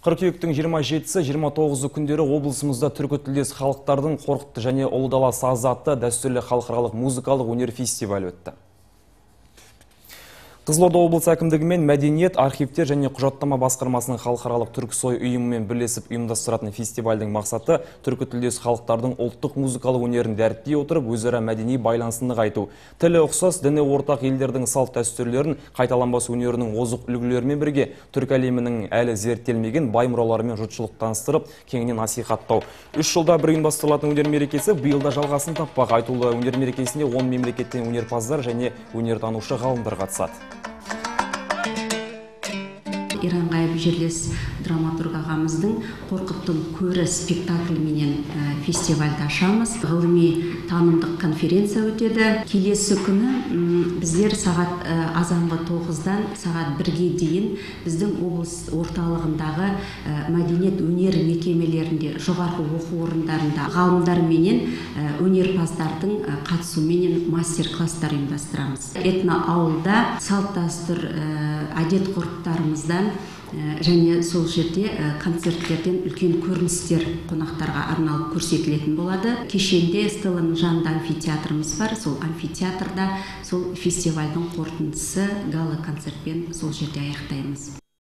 Қыркүйектің 27-сі 29 күндері облысымызда түркі халықтардың қорқытты және ұлы дала сазы атты дәстүрлі халықаралық музыкалық өнер фестивалі өтті. Қызылорда облыс әкімдігімен мәдениет, архивтер және құжаттама басқармасының халықаралық түркісой ұйымымен бірлесіп ұйымдастыратын фестивальдің мақсаты түркі тілдес халықтардың ұлттық музыкалық өнерін дәріптей отырып, өзара мәдени байланысын нығайту. Тілі ұқсас діні ортақ елдердің салт дәстүрлерін қайталанбас өнерінің озық үлгілерімен бірге түркі әлемінің әлі зерттелмеген бай мұраларымен жұртшылық таныстырып, кеңінен насихаттау. Үш жылда бір ұйымдастырылатын өнер мерекесі биылда жалғасын таппақ. Айтулы өнер мерекесіне 10 мемлекеттен өнерпаздар және өнертанушы ғалымдар қатысады иранғайып жерлес драматург ағамыздың қорқыттың көрі спектакліменен ә, фестивальді ашамыз. Ғылыми танымдық конференция өтеді. Келесі күні біздер сағат ә, азанғы тоғыздан сағат бірге дейін біздің облыс орталығындағы ә, мәдениет өнер мекемелерінде жоғарғы оқу орындарында ғалымдарменен ә, өнерпаздардың қатысуыменен мастер класстар ұйымдастырамыз. Этно ауылда салт дәстүр әдет ғұрыптарымыздан және сол жерде э, концерттерден үлкен көріністер қонақтарға арналып көрсетілетін болады. Кешенде стелланың жанында амфитеатрымыз бар. Сол амфитеатрда сол фестивальдің қорытындысы гала концертпен сол жерде аяқтаймыз.